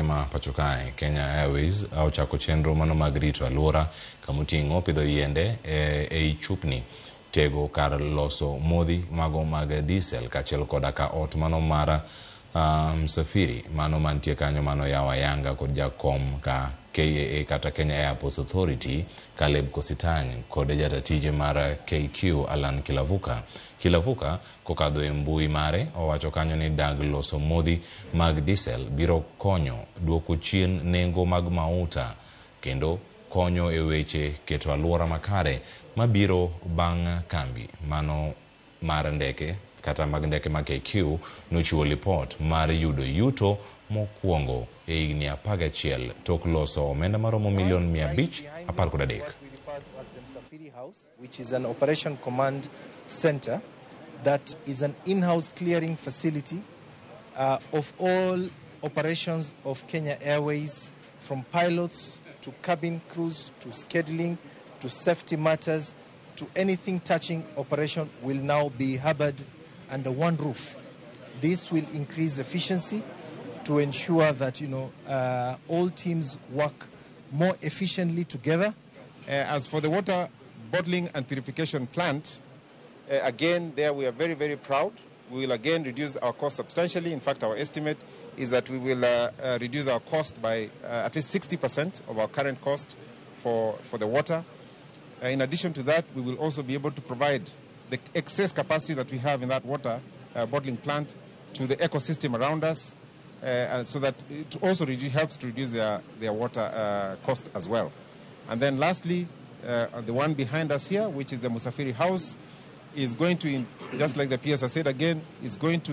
ma pacho kae Kenya Airways ochako chenro mano mag rito alwora kamoting'o pidho yiende e, ei chupni. Tego kar loso modhi mago mag diesel kaachiel koda ka ot mano mar uh, Msafiri mano mantie kanyo mano yawo ayanga kod jakom ka KAA kata Kenya Airports Authority Caleb Kositany kod jatatije mar KQ Alan Kilavuka. Kilavuka kokadho e mbui mare owacho kanyo ni dag loso modhi mag diesel biro konyo duoko chien nengo mag mauta kendo konyo e weche keto alwora makare mabiro bang' kambi mano mar ndeke kata mag ndeke mag KQ nochiwo lipot mar yudo yuto mokwongo e higni apar achiel. Tok loso omenda maromo milion mia abich apar kod adek. What we refer to as the Msafiri House, which is an operation command center that is an in-house clearing facility uh, of all operations of Kenya Airways, from pilots to cabin crews to scheduling to safety matters to anything touching operation will now be harbored under one roof. This will increase efficiency to ensure that you know uh, all teams work more efficiently together Uh, as for the water bottling and purification plant, uh, again, there we are very, very proud. We will again reduce our cost substantially. In fact, our estimate is that we will uh, uh, reduce our cost by uh, at least 60% of our current cost for, for the water. In addition to that, we will also be able to provide the excess capacity that we have in that water uh, bottling plant to the ecosystem around us, uh, so that it also helps to reduce their, their water uh, cost as well. And then lastly, uh, the one behind us here, which is the Musafiri House, is going to, just like the PS has said again, is going to